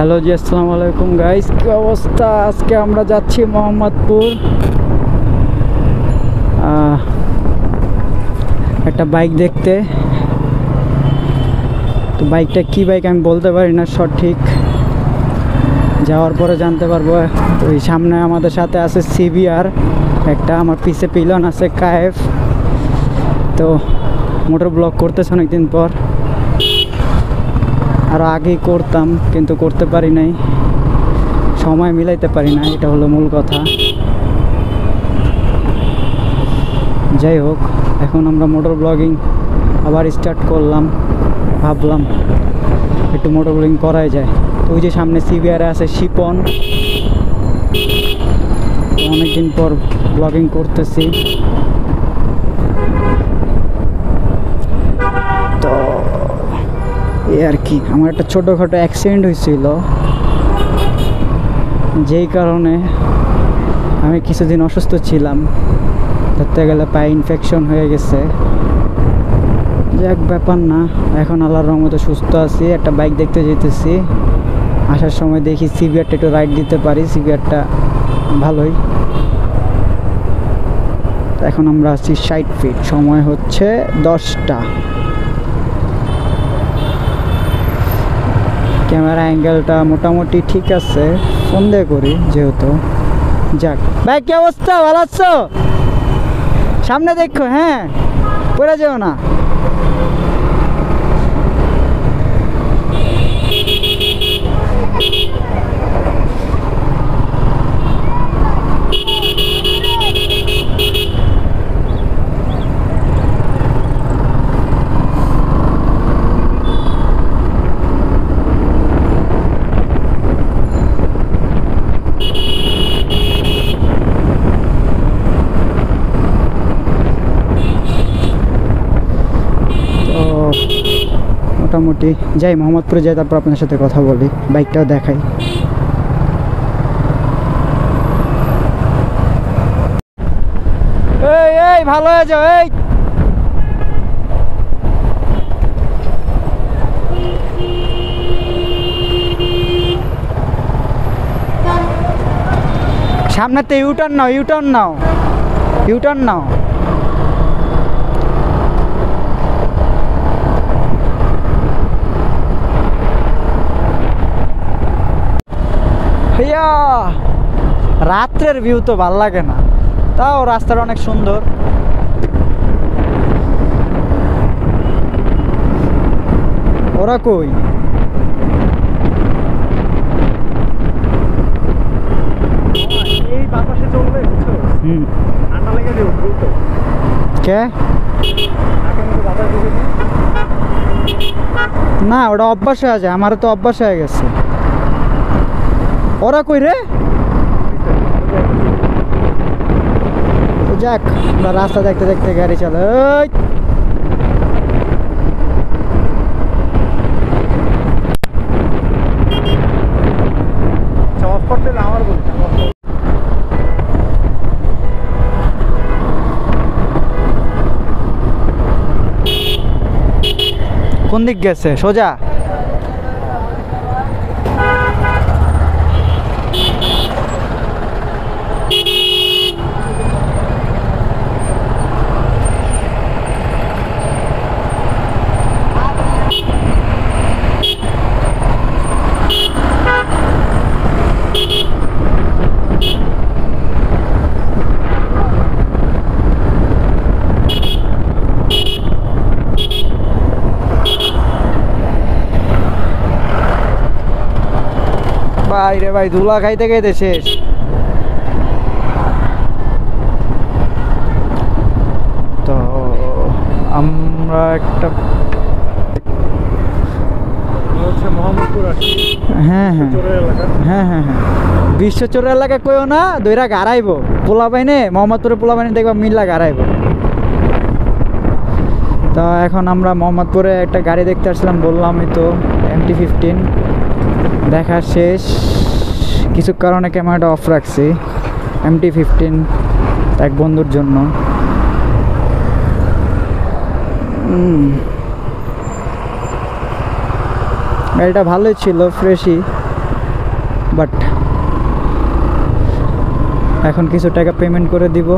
Hello জি, আসসালামু আলাইকুম guys কি অবস্থা? আজকে আমরা যাচ্ছি মোহাম্মদপুর। একটা বাইক দেখতে। তো বাইকটা কি বাইক আমি বলতে পারি না সঠিক। যাওয়ার পরে জানতে পারব। ওই সামনে আমাদের সাথে আছে সিবিআর একটা আমার পিছে পিলন আছে কায়েফ তো মোটর ব্লক করতেছে অনেকদিন পর। আরও আগেই করতাম, কিন্তু করতে পারি নাই। সময় মিলাইতে পারি না, এটা হলো মূল কথা। যাই হোক, এখন আমরা মোটর ব্লগিং আবার স্টার্ট করলাম, ভাবলাম একটু মোটর ব্লগিং করাই যায়। তো ওই যে সামনে সিবিআর আছে শিপন। অনেকদিন পর ব্লগিং করতেছি তো এই আর কি। আমার একটা ছোটোখাটো অ্যাক্সিডেন্ট হয়েছিল। যেই কারণে আমি কিছুদিন অসুস্থ ছিলাম। ধরতে গেলে পায়ে ইনফেকশন হয়ে গেছে। যাক, ব্যাপার না। এখন আল্লাহর রহমতে সুস্থ আছি। একটা বাইক দেখতে যেতেছি। আসার সময় দেখি সিভিয়ারটা একটু রাইড দিতে পারি। সিভিয়ারটা ভালোই। এখন আমরা আছি ষাট ফিট সময় হচ্ছে দশটা। ক্যামেরা অ্যাঙ্গেলটা মোটামুটি ঠিক আছে। সন্দেহ করি, যেহেতু। যাক। ভাই, কি অবস্থা? ভালো আছো? সামনে দেখো হ্যাঁ? পড়ে যেও না। মোটামুটি। যাই, মোহাম্মদপুরে যাই, তারপর আপনার সাথে কথা বলি। বাইকটাও দেখাই। এই ভালো যাও এই। সামনেতে ইউটার্ন নাও ইউটার্ন নাও। ইউটার্ন নাও। ইয়া রাত্রের ভিউ তো ভালো লাগে না। তাও রাস্তাটা অনেক সুন্দর। ওরা কই? কে। না? ওটা অভ্যাস হয়ে যায় আমার তো অভ্যাস হয়ে গেছে। ওরা কই রে? যাক আমরা রাস্তা দেখতে দেখতে গাড়ি চলে। কোন দিক গেছে? সোজা? ভাই, ধুলা খাইতে খাইতে শেষ। তো, আমরা একটা হ্যাঁ হ্যাঁ। হ্যাঁ হ্যাঁ হ্যাঁ। কইও না পোলা বাইনে পোলা বাইনে দেখবা মিল্লা গাড়াইব। তো এখন আমরা মোহাম্মদপুরে একটা গাড়ি দেখতে বললামই তো ফিফটিন দেখা শেষ। কিছু কারণে ক্যামেরাটা অফ রাখছি এমটি ফিফটিন এক বন্ধুর জন্য। গাড়িটা ভালোই ছিল ফ্রেশই বাট এখন কিছু টাকা পেমেন্ট করে দিব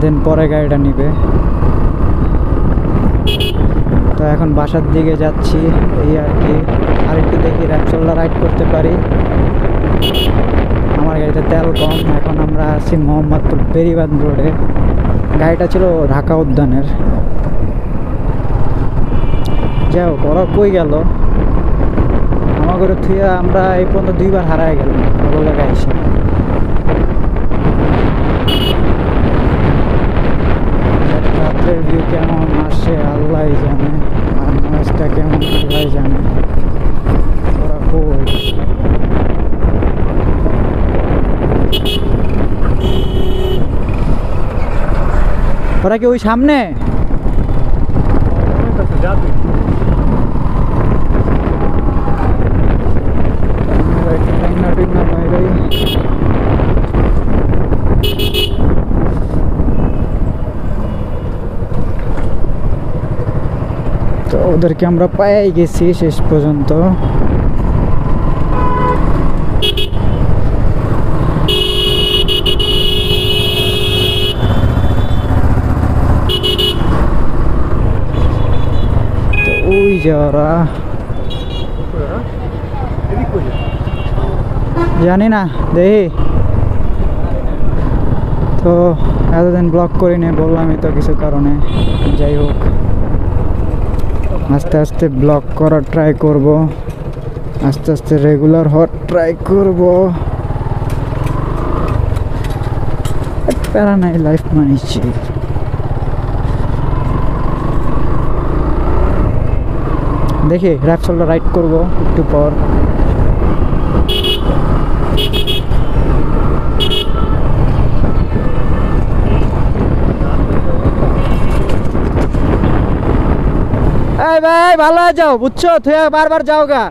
দেন পরে গাড়িটা নিবে। তো এখন বাসার দিকে যাচ্ছি, এই আর কি। আর একটু দেখি র্যাপসোলটা রাইড করতে পারি। আমার গাড়িতে তেল কম, এখন আমরা আছি মোহাম্মদপুর বেরিবাদ রোডে গাড়িটা ছিল ঢাকা উদ্যানের। যাই হোক, ওরা কই গেল? আমার করে থুয়ে আমরা এই পর্যন্ত দুইবার হারায় গেলাম বলে গাইছে রাত্রের ভিউ কেমন আসে আল্লাহ জানে। আর নয়েজটা কেমন আল্লাহ জানে। ওরা কই ওরা কি ওই সামনে যা তুই টাইনা টিনা বাইরে তো ওদেরকে আমরা পাই গেছি শেষ পর্যন্ত তো ওই যে জানি না দেখি। তো এতদিন ব্লক করিনি, বললামই তো কিছু কারণে। যাই হোক, আস্তে আস্তে ব্লক করার ট্রাই করব। আস্তে আস্তে রেগুলার হওয়ার ট্রাই করব। প্যারা নাই লাইফ মানিছি দেখি র্যাপসলটা রাইড করব একটু পর। ভাই ভালো যাও বুঝছ? তুই বারবার যাও গা।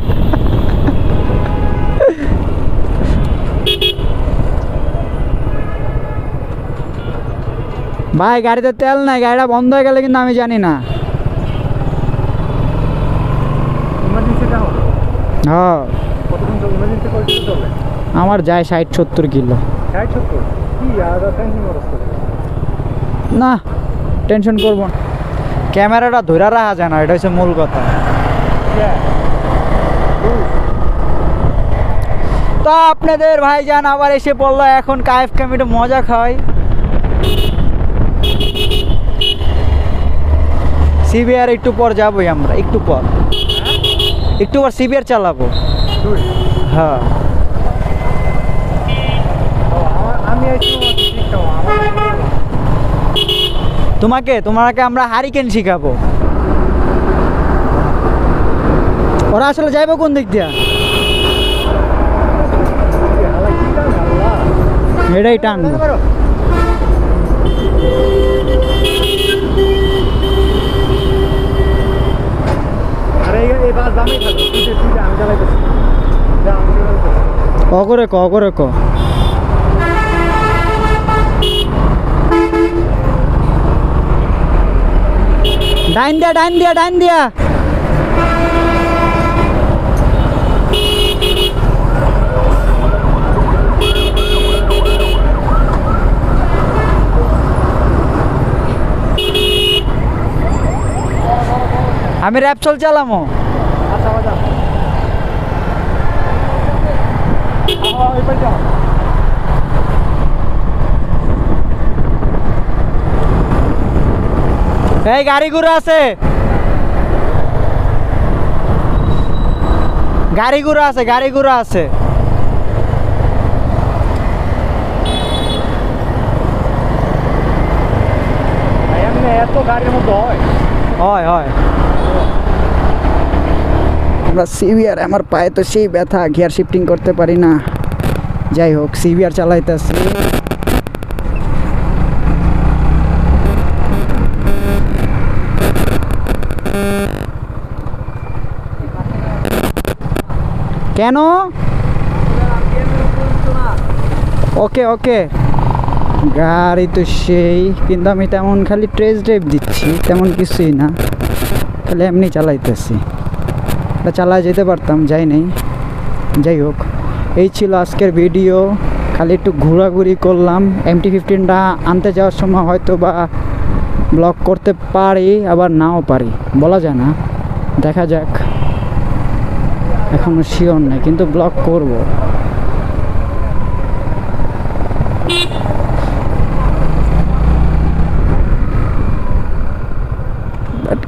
ভাই গাড়িতে তেল নাই গাড়িটা বন্ধ হয়ে গেলে কিন্তু আমি জানি না। হ্যাঁ। আমার যায় ষাট সত্তর কিলো। না। টেনশন করব না। ক্যামেরাটা ধরে রাখা যায় না এটা হচ্ছে মূল কথা। তো আপনাদের ভাইজান আবার এসে পড়ল এখন কায়েফ ক্যামিটে মজা খাওয়াই। সিবিআর একটু পর যাবোই আমরা একটু পর। একটু পর সিবিআর চালাবো। হ্যাঁ। তোমাকে তোমাকে আমরা হারিকেন শিখাবো। ওরা আসলে যাইবো কোন দিক দিয়া? এটাই টানবো আরে এই- এই বাস দামই থাকবে তুই যে- তুই যে আমি চালাইতেছি যা, আমি চালাইতেছি। ক করে ক করে ক ডাইন দিয়া ডাইন দিয়া ডাইন দিয়া। আমি র্যাপসল চালামো আচ্ছা বাজা ওই পাশে যাও। এই গাড়ি ঘুরে আছে। গাড়ি ঘুরে আছে গাড়ি ঘুরে আছে। এত গাড়ির মধ্যে হয়। হয় হয়। আমরা সিভিআর আমার পায়ে তো সেই ব্যথা গিয়ার শিফটিং করতে পারি না। যাই হোক সিভিআর চালাইতেছি। কেন? ওকে ওকে। গাড়ি তো সেই, কিন্তু আমি তেমন খালি ট্রেস ড্রাইভ দিচ্ছি, তেমন কিছুই না। খালি এমনি চালাইতেছি। চালা যেতে পারতাম, যাই নাই। যাই হোক এই ছিল আজকের ভিডিও। খালি একটু ঘোরাঘুরি করলাম। এমটি ফিফটিনটা আনতে যাওয়ার সময় হয়তো বা ব্লক করতে পারি, আবার নাও পারি। বলা যায় না। দেখা যাক। এখনও শিওর নেই, কিন্তু ব্লক করব।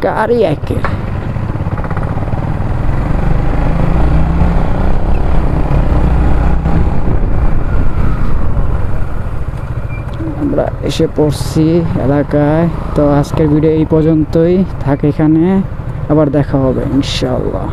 গাড়ি একের আমরা এসে পড়ছি এলাকায়। তো আজকের ভিডিও এই পর্যন্তই। থাকে এখানে আবার দেখা হবে ইনশাল্লাহ